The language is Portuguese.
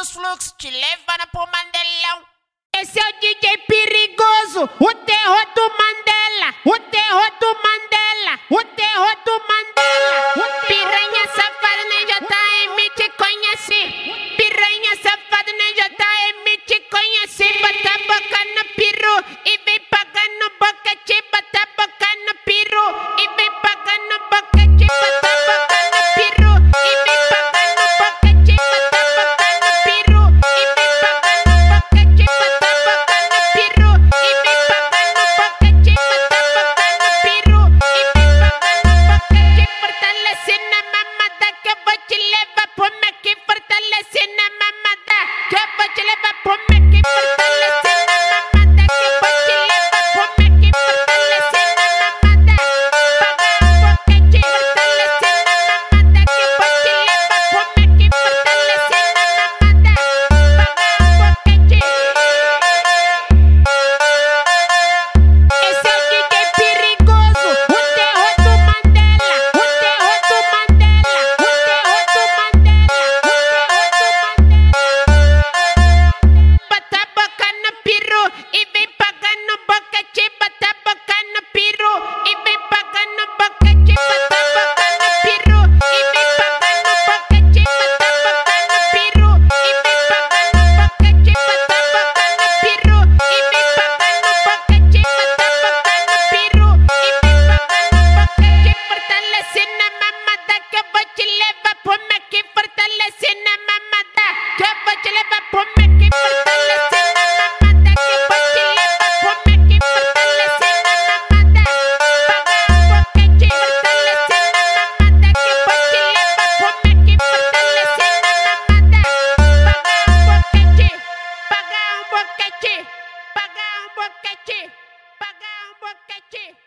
Os fluxos te levando pro Mandelão. Esse é o DJ perigoso, o terror do Mandela. O blessing boquete, pagar um boquete.